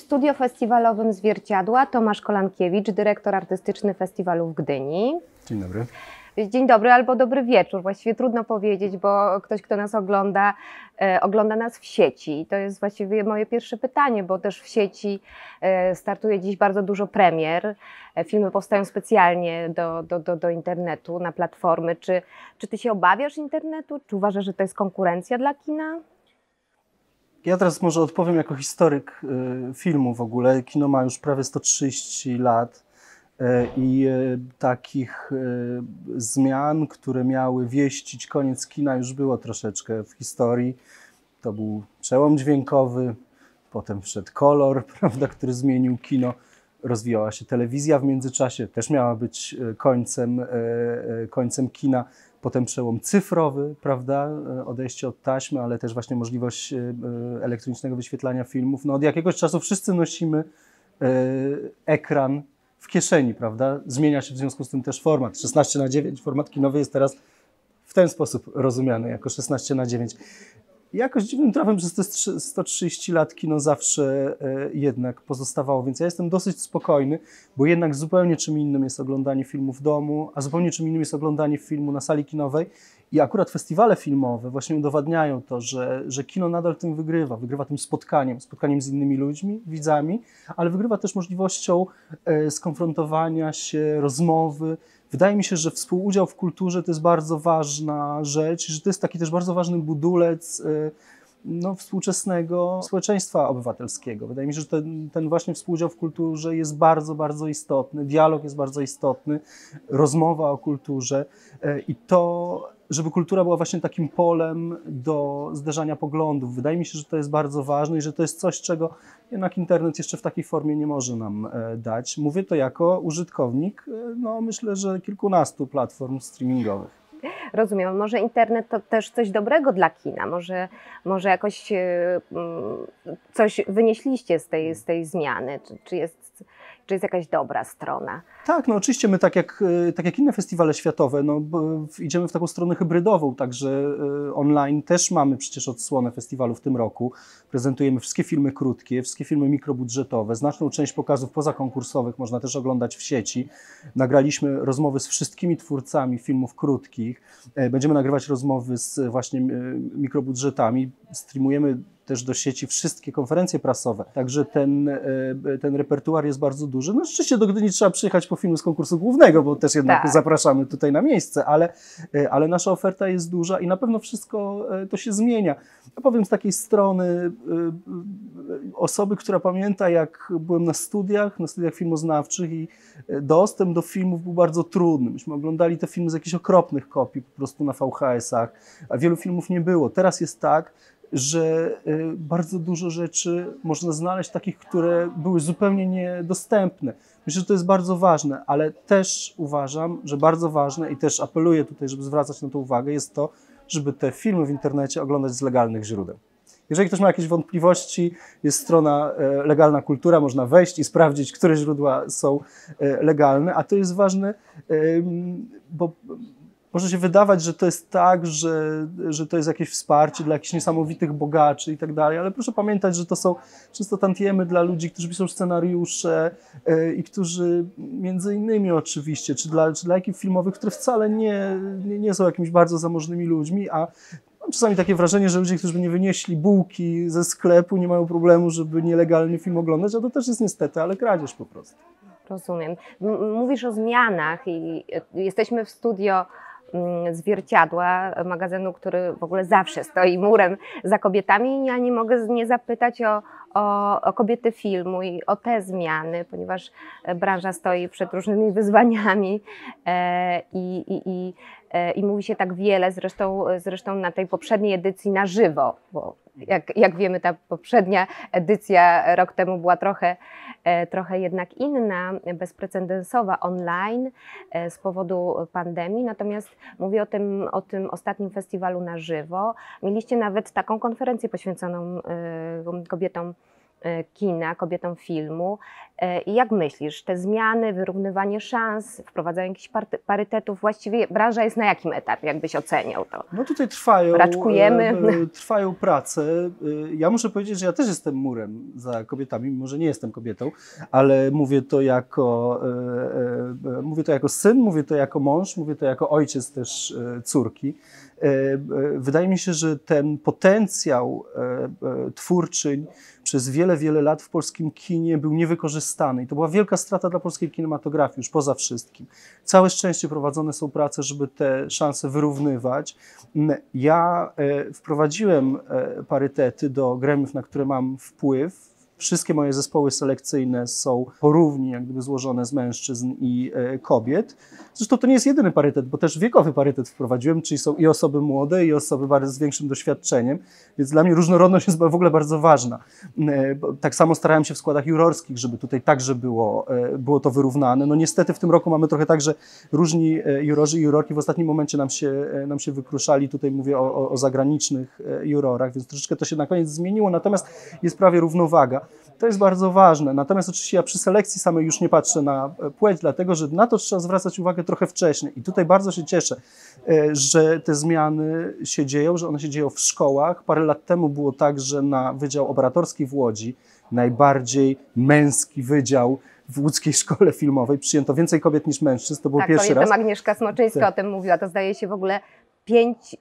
W studio festiwalowym Zwierciadła Tomasz Kolankiewicz, dyrektor artystyczny festiwalu w Gdyni. Dzień dobry. Dzień dobry albo dobry wieczór. Właściwie trudno powiedzieć, bo ktoś, kto nas ogląda, e, ogląda nas w sieci. I to jest właściwie moje pierwsze pytanie, bo też w sieci e, startuje dziś bardzo dużo premier. E, filmy powstają specjalnie do, do, do, do internetu, na platformy. Czy, czy ty się obawiasz internetu? Czy uważasz, że to jest konkurencja dla kina? Ja teraz może odpowiem jako historyk y, filmu w ogóle. Kino ma już prawie 130 lat y, i y, takich zmian, które miały wieścić koniec kina, już było troszeczkę w historii. To był przełom dźwiękowy, potem wszedł kolor, prawda, który zmienił kino. Rozwijała się telewizja w międzyczasie, też miała być końcem, końcem kina potem przełom cyfrowy, prawda, e, odejście od taśmy, ale też właśnie możliwość e, e, elektronicznego wyświetlania filmów. No od jakiegoś czasu wszyscy nosimy ekran w kieszeni, prawda? Zmienia się w związku z tym też format. 16 na 9 format kinowy jest teraz w ten sposób rozumiany, jako 16 na 9. Jakoś dziwnym trafem przez te 130 lat kino zawsze e, jednak pozostawało, więc ja jestem dosyć spokojny, bo jednak zupełnie czym innym jest oglądanie filmu w domu, a zupełnie czym innym jest oglądanie filmu na sali kinowej. I akurat festiwale filmowe właśnie udowadniają to, że, że kino nadal tym wygrywa. Wygrywa tym spotkaniem, spotkaniem z innymi ludźmi, widzami, ale wygrywa też możliwością e, skonfrontowania się, rozmowy, Wydaje mi się, że współudział w kulturze to jest bardzo ważna rzecz, że to jest taki też bardzo ważny budulec y, no, współczesnego społeczeństwa obywatelskiego. Wydaje mi się, że ten, ten właśnie współudział w kulturze jest bardzo, bardzo istotny, dialog jest bardzo istotny, rozmowa o kulturze. Y, i to żeby kultura była właśnie takim polem do zderzania poglądów. Wydaje mi się, że to jest bardzo ważne i że to jest coś, czego jednak internet jeszcze w takiej formie nie może nam e, dać. Mówię to jako użytkownik, e, no myślę, że kilkunastu platform streamingowych. Rozumiem. Może internet to też coś dobrego dla kina. Może, może jakoś e, mm, coś wynieśliście z tej, z tej zmiany? Czy, czy jest czy jest jakaś dobra strona? Tak, no oczywiście my tak jak, e, tak jak inne festiwale światowe, no, idziemy w taką stronę hybrydową, także e, online też mamy przecież odsłonę festiwalu w tym roku. Prezentujemy wszystkie filmy krótkie, wszystkie filmy mikrobudżetowe, znaczną część pokazów pozakonkursowych można też oglądać w sieci. Nagraliśmy rozmowy z wszystkimi twórcami filmów krótkich, będziemy nagrywać rozmowy z właśnie mikrobudżetami, streamujemy też do sieci wszystkie konferencje prasowe, także ten, e, ten repertuar jest bardzo duży. No rzeczywiście do Gdyni trzeba przyjechać po filmu z konkursu głównego, bo też jednak tak. zapraszamy tutaj na miejsce, ale, e, ale nasza oferta jest duża i na pewno wszystko e, to się zmienia. Ja powiem z takiej strony osoby, która pamięta, jak byłem na studiach, na studiach filmoznawczych i dostęp do filmów był bardzo trudny. Myśmy oglądali te filmy z jakichś okropnych kopii po prostu na VHS-ach, a wielu filmów nie było. Teraz jest tak, że y, bardzo dużo rzeczy można znaleźć takich, które były zupełnie niedostępne. Myślę, że to jest bardzo ważne, ale też uważam, że bardzo ważne i też apeluję tutaj, żeby zwracać na to uwagę, jest to, żeby te filmy w internecie oglądać z legalnych źródeł. Jeżeli ktoś ma jakieś wątpliwości, jest strona e, Legalna Kultura, można wejść i sprawdzić, które źródła są e, legalne, a to jest ważne, bo może się wydawać, że to jest tak, że, że to jest jakieś wsparcie dla jakichś niesamowitych bogaczy i tak dalej, ale proszę pamiętać, że to są często tantiemy dla ludzi, którzy piszą scenariusze yy, i którzy między innymi oczywiście, czy dla, czy dla ekip filmowych, które wcale nie, nie, nie są jakimiś bardzo zamożnymi ludźmi, a mam czasami takie wrażenie, że ludzie, którzy by nie wynieśli bułki ze sklepu, nie mają problemu, żeby nielegalnie film oglądać, a to też jest niestety, ale kradzież po prostu. Rozumiem. Mówisz o zmianach i jesteśmy w studio zwierciadła, magazynu, który w ogóle zawsze stoi murem za kobietami. Ja nie mogę nie zapytać o, o, o, kobiety filmu i o te zmiany, ponieważ branża stoi przed różnymi wyzwaniami e, i, i, i, e, i mówi się tak wiele, zresztą, zresztą na tej poprzedniej edycji na żywo, bo jak, jak wiemy, ta poprzednia edycja rok temu była trochę, e, trochę jednak inna, bezprecedensowa online e, z powodu pandemii. Natomiast mówię o tym, o tym ostatnim festiwalu na żywo. Mieliście nawet taką konferencję poświęconą e, kobietom kina, kobietom filmu. E, I jak myślisz, te zmiany, wyrównywanie szans, wprowadzanie jakichś parytetów, właściwie branża jest na jakim etapie, jakbyś oceniał to? No tutaj trwają, Raczkujemy. e, trwają prace. E, ja muszę powiedzieć, że ja też jestem murem za kobietami, mimo że nie jestem kobietą, ale mówię to jako, mówię to jako syn, mówię to jako mąż, mówię to jako ojciec też córki. Wydaje mi się, że ten potencjał twórczyń przez wiele, wiele lat w polskim kinie był niewykorzystany i to była wielka strata dla polskiej kinematografii, już poza wszystkim. Całe szczęście prowadzone są prace, żeby te szanse wyrównywać. Ja e, wprowadziłem e, parytety do gremiów, na które mam wpływ, Wszystkie moje zespoły selekcyjne są porówni, jak gdyby złożone z mężczyzn i e, kobiet. Zresztą to nie jest jedyny parytet, bo też wiekowy parytet wprowadziłem, czyli są i osoby młode, i osoby z większym doświadczeniem, więc dla mnie różnorodność jest w ogóle bardzo ważna. E, tak samo starałem się w składach jurorskich, żeby tutaj także było, e, było to wyrównane. No niestety w tym roku mamy trochę tak, że różni jurorzy i jurorki w ostatnim momencie nam się, nam się wykruszali. Tutaj mówię o, o zagranicznych jurorach, więc troszeczkę to się na koniec zmieniło, natomiast jest prawie równowaga. To jest bardzo ważne. Natomiast oczywiście ja przy selekcji samej już nie patrzę na e, płeć, dlatego że na to trzeba zwracać uwagę trochę wcześniej. I tutaj bardzo się cieszę, e, że te zmiany się dzieją, że one się dzieją w szkołach. Parę lat temu było tak, że na Wydział Operatorski w Łodzi, najbardziej męski wydział w łódzkiej szkole filmowej przyjęto więcej kobiet niż mężczyzn. To był tak, pierwszy raz. Tak, Agnieszka Smoczyńska tak. o tym mówiła. To zdaje się w ogóle pięć,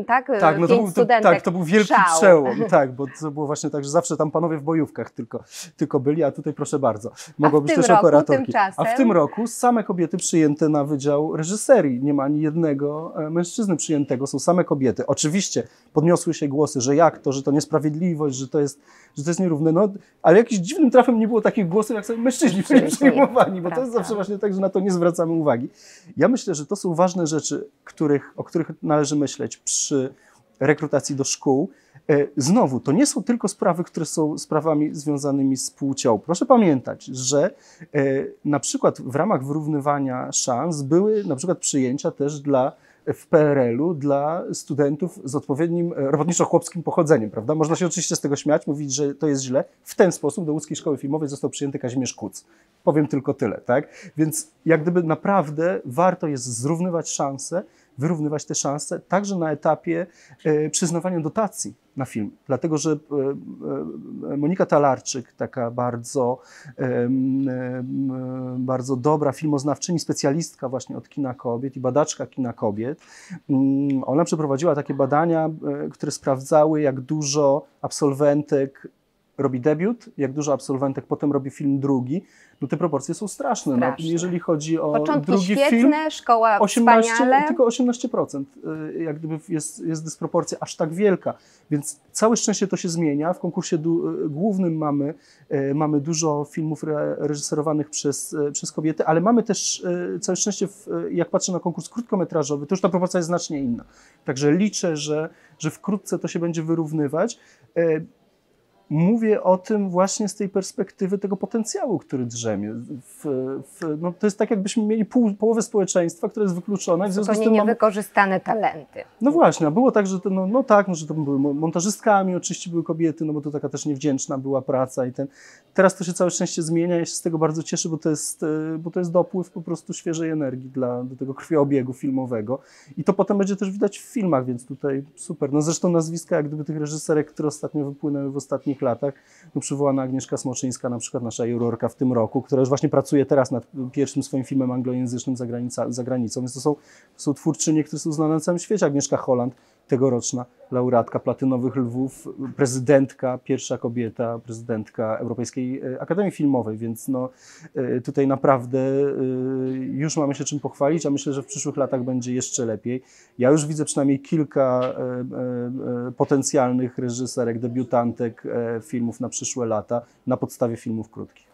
y, tak? Tak, no to pięć był, to, tak, to był wielki szał. przełom, tak, bo to było właśnie tak, że zawsze tam panowie w bojówkach tylko, tylko byli, a tutaj proszę bardzo, mogą być też roku, operatorki. Tymczasem... A w tym roku same kobiety przyjęte na wydział reżyserii, nie ma ani jednego e, mężczyzny przyjętego, są same kobiety. Oczywiście podniosły się głosy, że jak to, że to niesprawiedliwość, że to jest, że to jest nierówne, no, ale jakimś dziwnym trafem nie było takich głosów, jak sobie mężczyźni byli przyjmowani, bo to jest zawsze właśnie tak, że na to nie zwracamy uwagi. Ja myślę, że to są ważne rzeczy, których, o których należy myśleć przy rekrutacji do szkół. E, znowu, to nie są tylko sprawy, które są sprawami związanymi z płcią. Proszę pamiętać, że e, na przykład w ramach wyrównywania szans były na przykład przyjęcia też dla w PRL-u dla studentów z odpowiednim e, robotniczo-chłopskim pochodzeniem, prawda? Można się oczywiście z tego śmiać, mówić, że to jest źle. W ten sposób do łódzkiej szkoły filmowej został przyjęty Kazimierz Kuc. Powiem tylko tyle, tak? Więc jak gdyby naprawdę warto jest zrównywać szanse, wyrównywać te szanse także na etapie e, przyznawania dotacji na film. Dlatego, że e, e, Monika Talarczyk, taka bardzo, bardzo dobra filmoznawczyni, specjalistka właśnie od kina kobiet i badaczka kina kobiet, mm, ona przeprowadziła takie badania, które sprawdzały, jak dużo absolwentek robi debiut, jak dużo absolwentek potem robi film drugi, no te proporcje są straszne. No, jeżeli chodzi o Początki drugi świetne, film, szkoła 18, wspaniale. tylko 18% y, jak gdyby jest, jest dysproporcja aż tak wielka. Więc całe szczęście to się zmienia. W konkursie y, głównym mamy, y, mamy dużo filmów reżyserowanych przez, przez kobiety, ale mamy też całe szczęście, w, jak patrzę na konkurs krótkometrażowy, to już ta proporcja jest znacznie inna. Także liczę, że, że wkrótce to się będzie wyrównywać. Mówię o tym właśnie z tej perspektywy tego potencjału, który drzemie. W, w, no to jest tak, jakbyśmy mieli pół, połowę społeczeństwa, które jest wykluczone. W związku z tym niewykorzystane mamy... talenty. No właśnie, a było tak, że to, no, no tak, no, że to były montażystkami, oczywiście były kobiety, no bo to taka też niewdzięczna była praca i ten. Teraz to się całe szczęście zmienia, ja się z tego bardzo cieszę, bo to jest, e, bo to jest dopływ po prostu świeżej energii dla, do tego krwiobiegu filmowego i to potem będzie też widać w filmach, więc tutaj super. No zresztą nazwiska jak gdyby tych reżyserek, które ostatnio wypłynęły w ostatnich ostatnich latach. No, przywołana Agnieszka Smoczyńska, na przykład nasza jurorka w tym roku, która już właśnie pracuje teraz nad pierwszym swoim filmem anglojęzycznym za, granica, za granicą. Więc to są, to są twórczynie, które są znane na całym świecie. Agnieszka Holland, tegoroczna laureatka Platynowych Lwów, prezydentka, pierwsza kobieta, prezydentka Europejskiej e, Akademii Filmowej, więc no, e, tutaj naprawdę e, już mamy się czym pochwalić, a myślę, że w przyszłych latach będzie jeszcze lepiej. Ja już widzę przynajmniej kilka potencjalnych reżyserek, debiutantek filmów na przyszłe lata na podstawie filmów krótkich.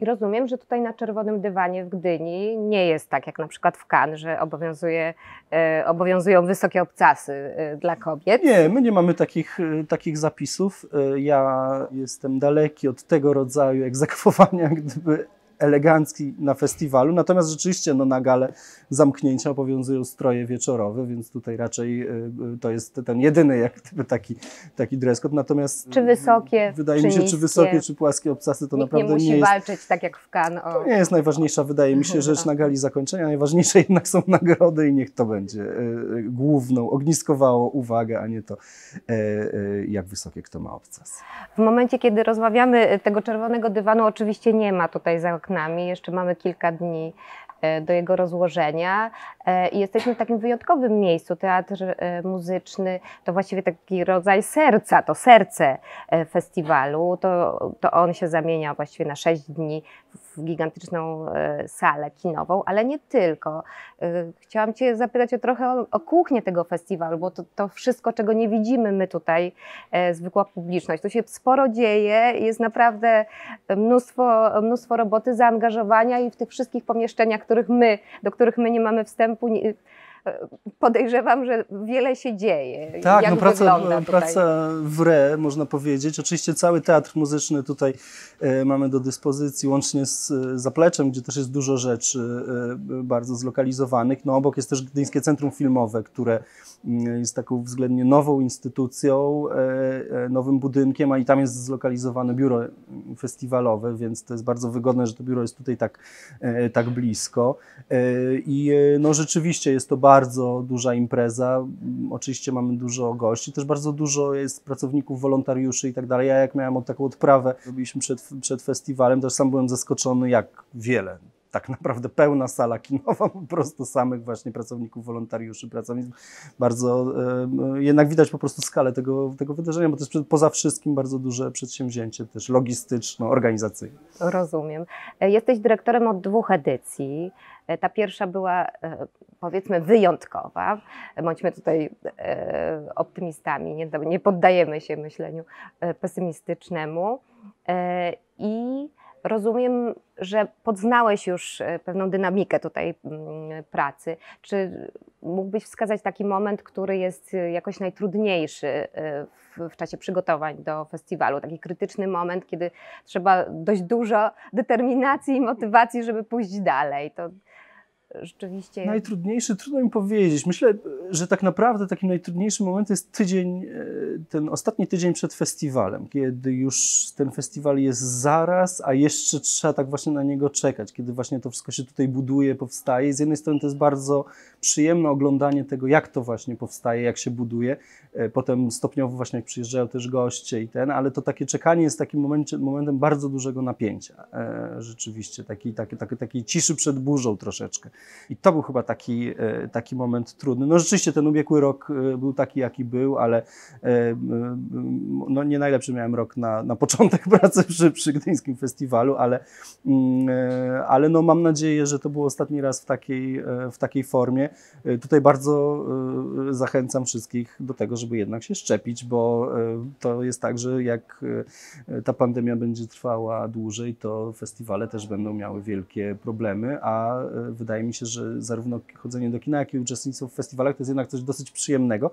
I rozumiem, że tutaj na czerwonym dywanie w Gdyni nie jest tak jak na przykład w Cannes, że obowiązuje, e, obowiązują wysokie obcasy e, dla kobiet. Nie, my nie mamy takich, e, takich zapisów. Ja jestem daleki od tego rodzaju egzekwowania, gdyby elegancki na festiwalu, natomiast rzeczywiście no, na galę zamknięcia obowiązują stroje wieczorowe, więc tutaj raczej y, y, to jest ten jedyny jak gdyby taki, taki dress code. Natomiast Czy wysokie, wydaje czy mi się, czy niskie? wysokie, czy płaskie obcasy to Nikt nie naprawdę musi nie jest walczyć tak jak w Cannes o to nie jest najważniejsza, wydaje mi się, rzecz na gali zakończenia. Najważniejsze jednak są nagrody i niech to będzie e, główną, ogniskowało uwagę, a nie to, jak wysokie kto ma obcas. W momencie, kiedy rozmawiamy, tego czerwonego dywanu oczywiście nie ma tutaj za oknami. Jeszcze mamy kilka dni e, do jego rozłożenia i jesteśmy w takim wyjątkowym miejscu. Teatr e, muzyczny to właściwie taki rodzaj serca, to serce e, festiwalu. To, to on się zamienia właściwie na sześć dni w gigantyczną e, salę kinową, ale nie tylko. E, Chciałam Cię zapytać o trochę o, o kuchnię tego festiwalu, bo to, to wszystko, czego nie widzimy my tutaj, e, zwykła publiczność. Tu się sporo dzieje, jest naprawdę mnóstwo, mnóstwo roboty, zaangażowania i w tych wszystkich pomieszczeniach, których my, do których my nie mamy wstępu, nie, e, podejrzewam, że wiele się dzieje. Tak, Jak no praca, praca w re, można powiedzieć. Oczywiście cały teatr muzyczny tutaj e, mamy do dyspozycji, łącznie z e, zapleczem, gdzie też jest dużo rzeczy bardzo zlokalizowanych. No obok jest też Gdyńskie Centrum Filmowe, które jest taką względnie nową instytucją, e, e, nowym budynkiem, a i tam jest zlokalizowane biuro festiwalowe, więc to jest bardzo wygodne, że to biuro jest tutaj tak, e, tak blisko. I no rzeczywiście jest to bardzo duża impreza. Mm, Oczywiście mamy dużo gości, też bardzo dużo jest pracowników, wolontariuszy i tak dalej. Ja jak miałem taką odprawę, robiliśmy przed, przed festiwalem, też sam byłem zaskoczony, jak wiele. Tak naprawdę pełna sala kinowa, po prostu samych właśnie pracowników, wolontariuszy, pracownic. Bardzo jednak widać po prostu skalę tego, tego wydarzenia, bo to jest poza wszystkim bardzo duże przedsięwzięcie, też logistyczno-organizacyjne. Rozumiem. E, Jesteś dyrektorem od dwóch edycji. E, Ta pierwsza była e, powiedzmy wyjątkowa. Bądźmy tutaj optymistami, nie, nie poddajemy się myśleniu pesymistycznemu. I rozumiem, że podznałeś już e, pewną dynamikę tutaj mm, pracy. Czy mógłbyś wskazać taki moment, który jest e, jakoś najtrudniejszy e, w, w czasie przygotowań do festiwalu? Taki krytyczny moment, kiedy trzeba dość dużo determinacji i motywacji, żeby pójść dalej. To rzeczywiście. Najtrudniejszy, trudno mi powiedzieć. Myślę, że tak naprawdę takim najtrudniejszym momentem jest tydzień, e, ten ostatni tydzień przed festiwalem, kiedy już ten festiwal jest zaraz, a jeszcze trzeba tak właśnie na niego czekać, kiedy właśnie to wszystko się tutaj buduje, powstaje. Z jednej strony to jest bardzo przyjemne oglądanie tego, jak to właśnie powstaje, jak się buduje. E, Potem stopniowo właśnie jak przyjeżdżają też goście i ten, ale to takie czekanie jest takim momencie, momentem bardzo dużego napięcia. E, Rzeczywiście, takiej, takiej, takiej, takiej ciszy przed burzą troszeczkę. I to był chyba taki, e, taki moment trudny. No rzeczywiście ten ubiegły rok był taki, jaki był, ale no nie najlepszy miałem rok na, na początek pracy przy, przy Gdyńskim Festiwalu, ale, mm, ale no mam nadzieję, że to był ostatni raz w takiej, w takiej formie. E, Tutaj bardzo e, zachęcam wszystkich do tego, żeby jednak się szczepić, bo e, to jest tak, że jak ta pandemia będzie trwała dłużej, to festiwale też będą miały wielkie problemy, a wydaje mi się, że zarówno chodzenie do kina, jak i uczestnictwo w festiwalach to jest jednak coś dosyć przyjemnego.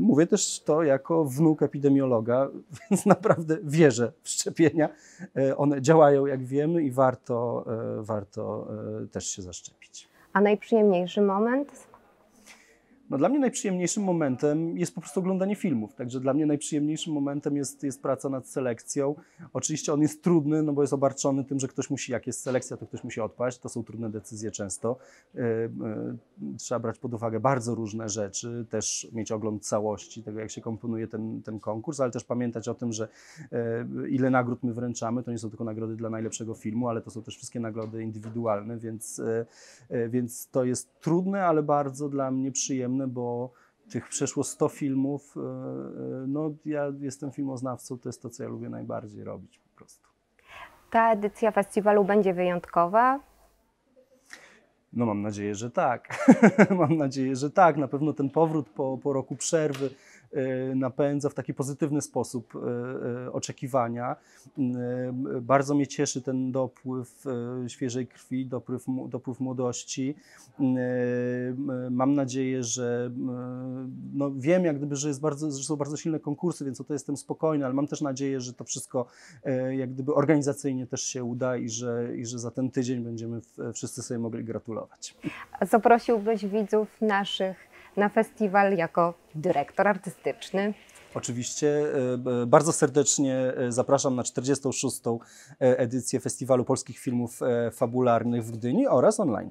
Mówię też to jako wnuk epidemiologa, więc naprawdę wierzę w szczepienia. One działają, jak wiemy, i warto, warto też się zaszczepić. A najprzyjemniejszy moment? No dla mnie najprzyjemniejszym momentem jest po prostu oglądanie filmów. Także dla mnie najprzyjemniejszym momentem jest, jest praca nad selekcją. Oczywiście on jest trudny, no bo jest obarczony tym, że ktoś musi, jak jest selekcja, to ktoś musi odpaść. To są trudne decyzje często. Yy, yy, Trzeba brać pod uwagę bardzo różne rzeczy, też mieć ogląd całości tego, jak się komponuje ten, ten konkurs, ale też pamiętać o tym, że yy, ile nagród my wręczamy, to nie są tylko nagrody dla najlepszego filmu, ale to są też wszystkie nagrody indywidualne, więc, więc to jest trudne, ale bardzo dla mnie przyjemne, bo tych przeszło 100 filmów, yy, yy, no ja jestem filmoznawcą, to jest to, co ja lubię najbardziej robić po prostu. Ta edycja festiwalu będzie wyjątkowa. No mam nadzieję, że tak. mam nadzieję, że tak. Na pewno ten powrót po, po roku przerwy e, napędza w taki pozytywny sposób e, e, oczekiwania. E, Bardzo mnie cieszy ten dopływ e, świeżej krwi, dopływ, dopływ młodości. E, Mam nadzieję, że e, no wiem jak gdyby, że, jest bardzo, że są bardzo silne konkursy, więc o to jestem spokojny, ale mam też nadzieję, że to wszystko e, jak gdyby organizacyjnie też się uda i że, i że za ten tydzień będziemy wszyscy sobie mogli gratulować. Zaprosiłbyś widzów naszych na festiwal jako dyrektor artystyczny. Oczywiście e, b- bardzo serdecznie e, zapraszam na 46. edycję Festiwalu Polskich Filmów e, Fabularnych w Gdyni oraz online.